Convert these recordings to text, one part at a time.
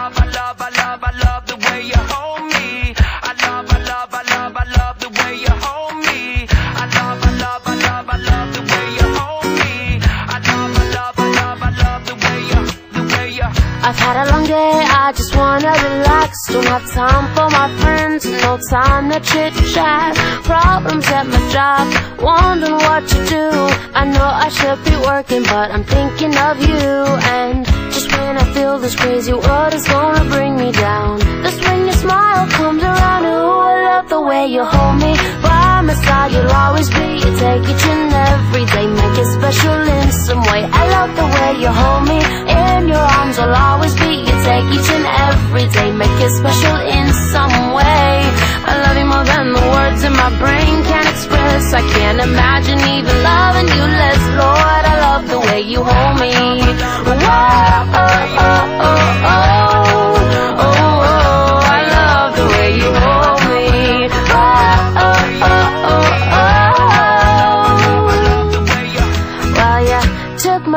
I love, I love, I love, I love the way you hold me. I love, I love, I love, I love the way you hold me. I love, I love, I love, I love the way you, the way you. I've had a long day, I just wanna relax. Don't have time for my friends, no time to chit chat. Problems at my job, wondering what to do. I know I should be working, but I'm thinking of you. And just when I feel this crazy world You'll always be. You take each and every day, make it special in some way. I love the way you hold me. In your arms, I'll always be. You take each and every day, make it special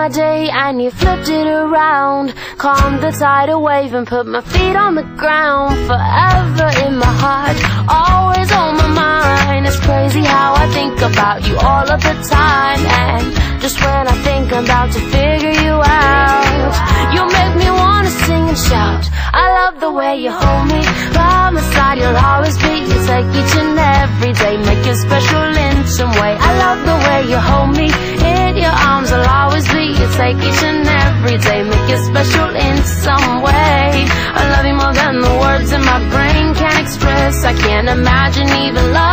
my day and you flipped it around. Calmed the tidal wave and put my feet on the ground. Forever in my heart, always on my mind. It's crazy how I think about you all of the time. And just when I think I'm about to figure you out, you make me wanna sing and shout. I love the way you hold me. By my side, you'll always be. like each and every day Make it special in some way. I love you more than the words in my brain can express. I can't imagine even love